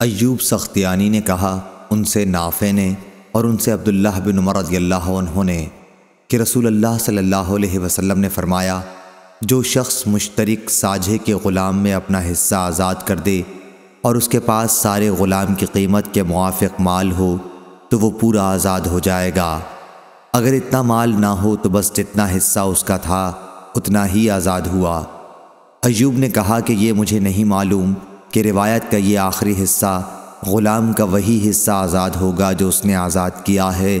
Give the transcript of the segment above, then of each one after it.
ایوب سختیانی نے کہا، ان سے نافع نے اور ان سے عبداللہ بن عمر رضی اللہ عنہ نے کہ رسول اللہ صلی اللہ علیہ وسلم نے فرمایا، جو شخص مشترک ساجھے کے غلام میں اپنا حصہ آزاد کر دے اور اس کے پاس سارے غلام کی قیمت کے موافق مال ہو، تو وہ پورا آزاد ہو جائے گا۔ اگر اتنا مال نہ ہو تو بس جتنا حصہ اس کا تھا، اتنا ہی آزاد ہوا۔ ایوب نے کہا کہ یہ مجھے نہیں معلوم کہ روایت کا یہ آخری حصہ غلام کا وہی حصہ آزاد ہوگا جو اس نے آزاد کیا ہے۔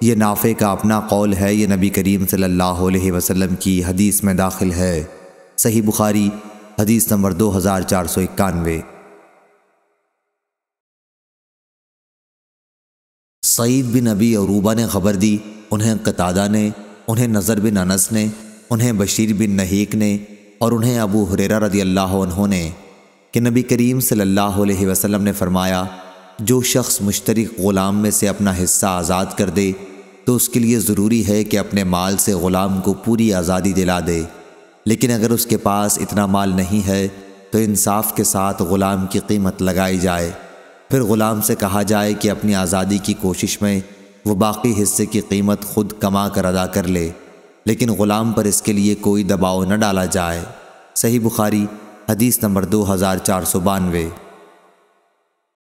یہ نافع کا اپنا قول ہے، یہ نبی کریم صلی اللہ علیہ وسلم کی حدیث میں داخل ہے۔ صحیح بخاری، حدیث نمبر دو ہزار چار سو اکانوے۔ سعید بن نبی عروبہ نے خبر دی، انہیں قطادہ نے، انہیں نظر بن انس نے، انہیں بشیر بن نحیق نے اور انہیں ابو حریرہ رضی اللہ عنہ نے۔ کہ نبی کریم صلی اللہ علیہ وسلم نے فرمایا، جو شخص مشترک غلام میں سے اپنا حصہ آزاد کر دے، تو اس کے لیے ضروری ہے کہ اپنے مال سے غلام کو پوری آزادی دلا دے۔ لیکن اگر اس کے پاس اتنا مال نہیں ہے، تو انصاف کے ساتھ غلام کی قیمت لگائی جائے۔ پھر غلام سے کہا جائے کہ اپنی آزادی کی کوشش میں وہ باقی حصے کی قیمت خود کما کر ادا کر لے۔ لیکن غلام پر اس کے لیے کوئی دباؤ نہ ڈالا جائے۔ صحیح بخاری حدیث نمبر دو ہزار چار سو بانوے۔